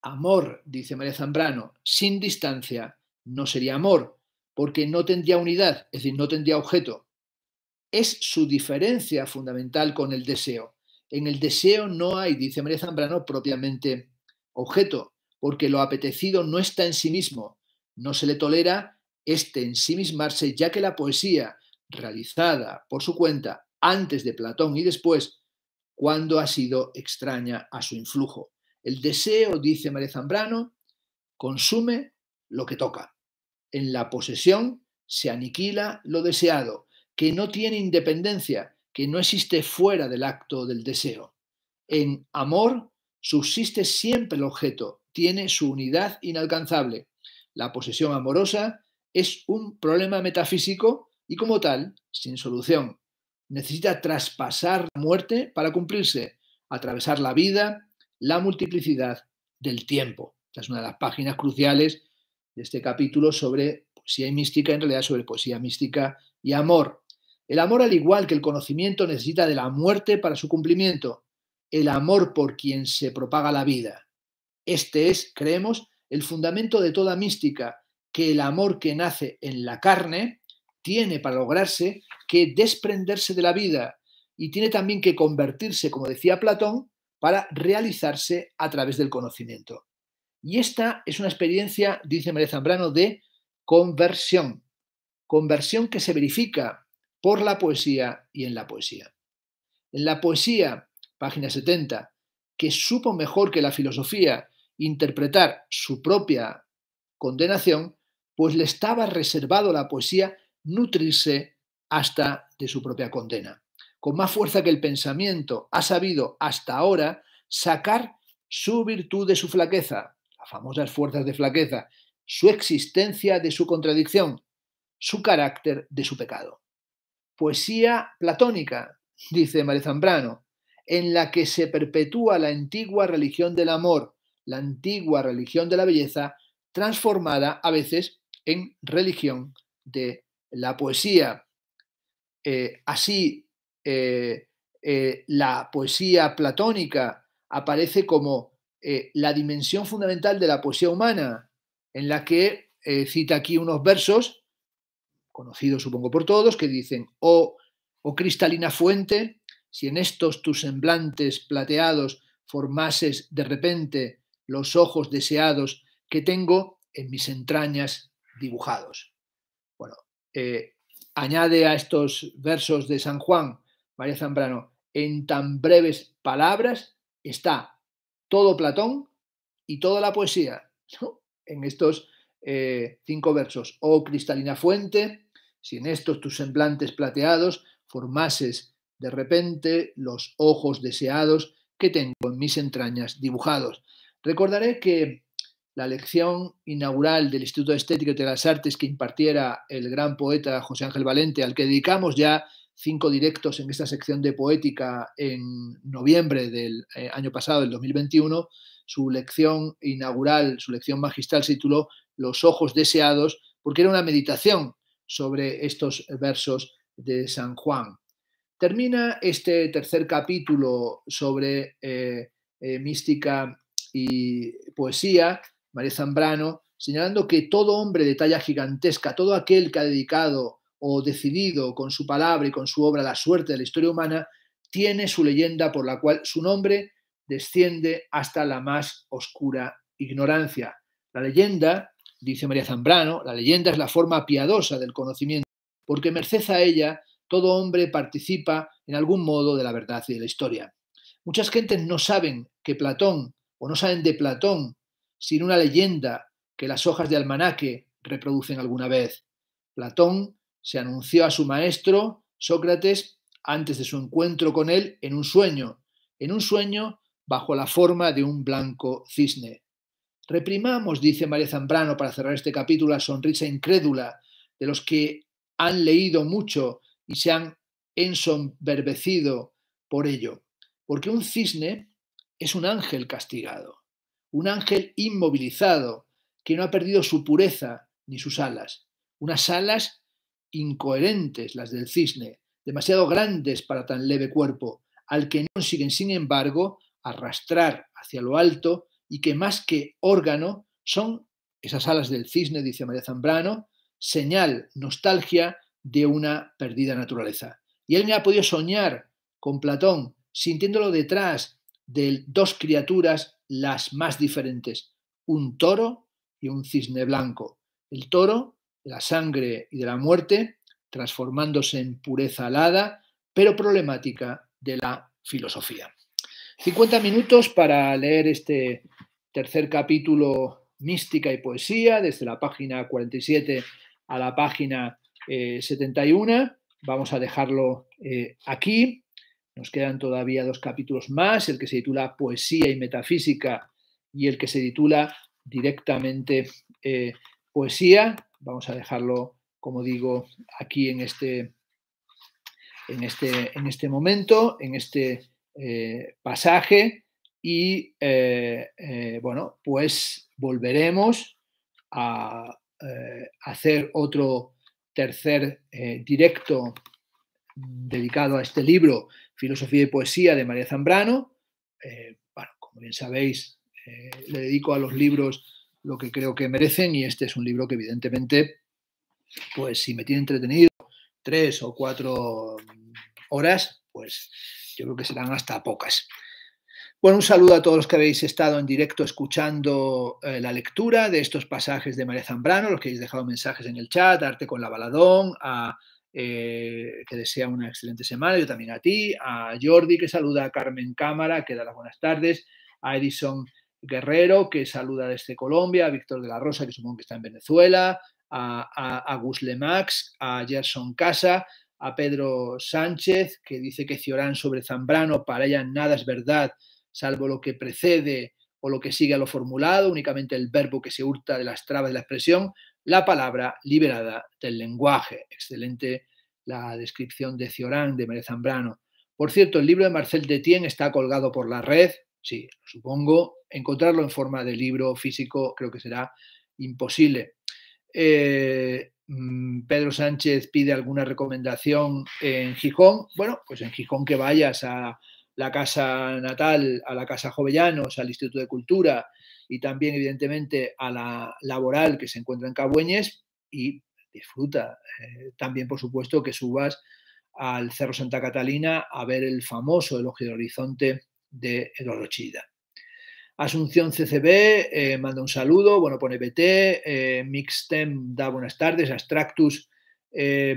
Amor, dice María Zambrano, sin distancia no sería amor, porque no tendría unidad, es decir, no tendría objeto. Es su diferencia fundamental con el deseo. En el deseo no hay, dice María Zambrano, propiamente objeto, porque lo apetecido no está en sí mismo, no se le tolera este ensimismarse, ya que la poesía, realizada por su cuenta antes de Platón y después, cuando ha sido extraña a su influjo. El deseo, dice María Zambrano, consume lo que toca. En la posesión se aniquila lo deseado, que no tiene independencia, que no existe fuera del acto del deseo. En amor subsiste siempre el objeto, tiene su unidad inalcanzable. La posesión amorosa es un problema metafísico y como tal, sin solución. Necesita traspasar la muerte para cumplirse, atravesar la vida, la multiplicidad del tiempo. Esta es una de las páginas cruciales de este capítulo sobre poesía y mística, en realidad sobre poesía mística y amor. El amor, al igual que el conocimiento, necesita de la muerte para su cumplimiento. El amor por quien se propaga la vida. Este es, creemos, el fundamento de toda mística, que el amor que nace en la carne tiene para lograrse que desprenderse de la vida y tiene también que convertirse, como decía Platón, para realizarse a través del conocimiento. Y esta es una experiencia, dice María Zambrano, de conversión, conversión que se verifica por la poesía y en la poesía. En la poesía, página 70, que supo mejor que la filosofía interpretar su propia condenación, pues le estaba reservado la poesía nutrirse hasta de su propia condena. Con más fuerza que el pensamiento ha sabido hasta ahora sacar su virtud de su flaqueza, las famosas fuerzas de flaqueza, su existencia de su contradicción, su carácter de su pecado. Poesía platónica, dice María Zambrano, en la que se perpetúa la antigua religión del amor, la antigua religión de la belleza, transformada a veces en religión de la poesía. Eh, así, eh, eh, la poesía platónica aparece como la dimensión fundamental de la poesía humana, en la que cita aquí unos versos, conocidos supongo por todos, que dicen, oh, oh cristalina fuente, si en estos tus semblantes plateados formases de repente los ojos deseados que tengo en mis entrañas dibujados. Bueno, eh, añade a estos versos de San Juan, María Zambrano, en tan breves palabras está todo Platón y toda la poesía, en estos eh, cinco versos. Oh cristalina fuente, si en estos tus semblantes plateados formases de repente los ojos deseados que tengo en mis entrañas dibujados. Recordaré que la lección inaugural del Instituto de Estética y de las Artes que impartiera el gran poeta José Ángel Valente, al que dedicamos ya cinco directos en esta sección de poética en noviembre del eh, año pasado, del 2021, su lección inaugural, su lección magistral se tituló Los ojos deseados, porque era una meditación sobre estos versos de San Juan. Termina este tercer capítulo sobre eh, eh, mística y poesía, María Zambrano, señalando que todo hombre de talla gigantesca, todo aquel que ha dedicado o decidido con su palabra y con su obra la suerte de la historia humana, tiene su leyenda por la cual su nombre desciende hasta la más oscura ignorancia. La leyenda, dice María Zambrano, la leyenda es la forma piadosa del conocimiento, porque merced a ella todo hombre participa en algún modo de la verdad y de la historia. Muchas gentes no saben que Platón o no saben de Platón sin una leyenda que las hojas de almanaque reproducen alguna vez. Platón se anunció a su maestro, Sócrates, antes de su encuentro con él, en un sueño, en un sueño bajo la forma de un blanco cisne. Reprimamos, dice María Zambrano para cerrar este capítulo, la sonrisa incrédula de los que han leído mucho y se han ensomberbecido por ello, porque un cisne es un ángel castigado, un ángel inmovilizado que no ha perdido su pureza ni sus alas, unas alas incoherentes las del cisne, demasiado grandes para tan leve cuerpo, al que no consiguen, sin embargo, arrastrar hacia lo alto y que más que órgano son esas alas del cisne, dice María Zambrano, señal, nostalgia de una perdida naturaleza. Y él me ha podido soñar con Platón, sintiéndolo detrás de dos criaturas las más diferentes, un toro y un cisne blanco. El toro, la sangre y de la muerte, transformándose en pureza alada, pero problemática de la filosofía. 50 minutos para leer este tercer capítulo Mística y Poesía, desde la página 47 a la página 71. Eh, Vamos a dejarlo eh, aquí. Nos quedan todavía dos capítulos más, el que se titula Poesía y Metafísica y el que se titula directamente eh, Poesía. Vamos a dejarlo, como digo, aquí en este, en este, en este momento, en este eh, pasaje y eh, eh, bueno, pues volveremos a hacer otro tercer directo dedicado a este libro, Filosofía y Poesía de María Zambrano. bueno, como bien sabéis, le dedico a los libros lo que creo que merecen y este es un libro que evidentemente, pues si me tiene entretenido tres o cuatro horas, pues yo creo que serán hasta pocas. Bueno, un saludo a todos los que habéis estado en directo escuchando eh, la lectura de estos pasajes de María Zambrano, los que habéis dejado mensajes en el chat, Arte con la Baladón, a eh, que desea una excelente semana, yo también a ti, a Jordi que saluda a Carmen Cámara, que da las buenas tardes, a Edison Guerrero que saluda desde Colombia, a Víctor de la Rosa que supongo que está en Venezuela, a, a, a Gus Lemax, a Gerson Casa, a Pedro Sánchez, que dice que Ciorán sobre Zambrano, para ella nada es verdad, salvo lo que precede o lo que sigue a lo formulado, únicamente el verbo que se hurta de las trabas de la expresión, la palabra liberada del lenguaje. Excelente la descripción de Ciorán, de María Zambrano. Por cierto, el libro de Marcel Detienne está colgado por la red, sí, supongo. Encontrarlo en forma de libro físico creo que será imposible. Eh, Pedro Sánchez pide alguna recomendación en Gijón, bueno, pues en Gijón que vayas a la casa natal, a la casa Jovellanos, al Instituto de Cultura y también evidentemente a la laboral que se encuentra en Cabueñes y disfruta. Eh, también, por supuesto, que subas al Cerro Santa Catalina a ver el famoso elogio del horizonte de Eduardo Chida. Asunción CCB eh, manda un saludo, bueno, pone BT, eh, Mixtem da buenas tardes, Abstractus eh,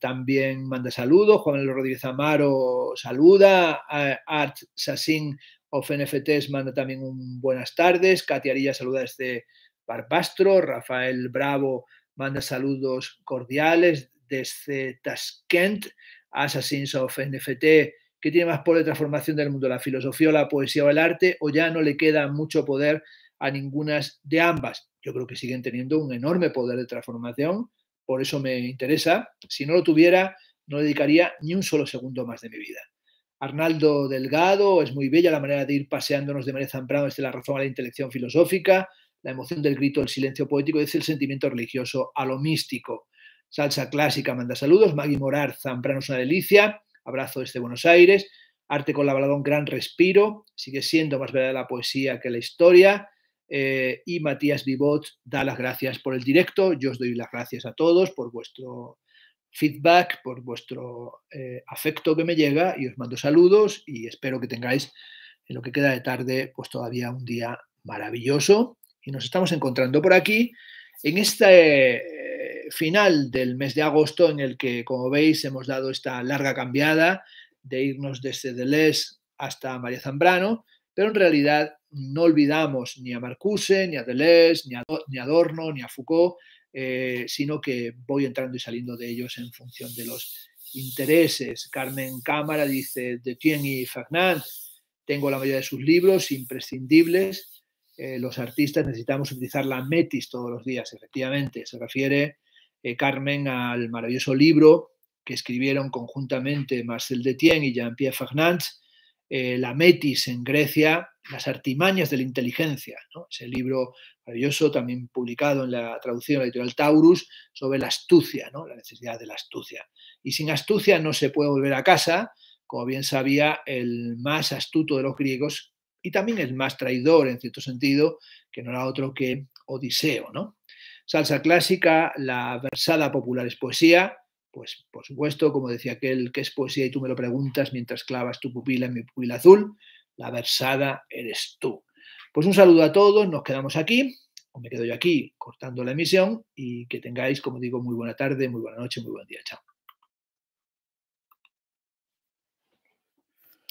también manda saludo, Juan Rodríguez Amaro saluda, Art Sassin of NFTs manda también un buenas tardes, Katia Arilla saluda desde Barbastro, Rafael Bravo manda saludos cordiales desde Tashkent, Assassins of NFT ¿Qué tiene más poder de transformación del mundo, la filosofía o la poesía o el arte, o ya no le queda mucho poder a ninguna de ambas. Yo creo que siguen teniendo un enorme poder de transformación, por eso me interesa. Si no lo tuviera, no dedicaría ni un solo segundo más de mi vida. Arnaldo Delgado, es muy bella la manera de ir paseándonos de María Zambrano desde la razón a la intelección filosófica, la emoción del grito, el silencio poético, desde el sentimiento religioso a lo místico. Salsa clásica, manda saludos. Maggie Morar, Zambrano es una delicia. Abrazo desde Buenos Aires. Arte con la baladón, gran respiro. Sigue siendo más verdadera la poesía que la historia. Eh, y Matías Vivot da las gracias por el directo. Yo os doy las gracias a todos por vuestro feedback, por vuestro eh, afecto que me llega y os mando saludos y espero que tengáis en lo que queda de tarde pues todavía un día maravilloso y nos estamos encontrando por aquí en este final del mes de agosto en el que, como veis, hemos dado esta larga cambiada de irnos desde Deleuze hasta María Zambrano, pero en realidad no olvidamos ni a Marcuse, ni a Deleuze, ni a, Adorno, ni a Foucault, eh, sino que voy entrando y saliendo de ellos en función de los intereses. Carmen Cámara dice, de Tien y Fernand, tengo la mayoría de sus libros imprescindibles. Eh, los artistas necesitamos utilizar la metis todos los días, efectivamente. Se refiere eh, Carmen al maravilloso libro que escribieron conjuntamente Marcel Detienne y Jean-Pierre Fernandes, eh, La Metis en Grecia, las artimañas de la inteligencia, ese libro maravilloso también publicado en la traducción de la editorial Taurus sobre la astucia, ¿no? la necesidad de la astucia. Y sin astucia no se puede volver a casa, como bien sabía el más astuto de los griegos y también el más traidor en cierto sentido, que no era otro que Odiseo, ¿no? Salsa clásica, la versada popular es poesía, pues por supuesto, como decía aquel, que es poesía y tú me lo preguntas mientras clavas tu pupila en mi pupila azul, la versada eres tú. Pues un saludo a todos, nos quedamos aquí, o me quedo yo aquí cortando la emisión y que tengáis, como digo, muy buena tarde, muy buena noche, muy buen día. Chao.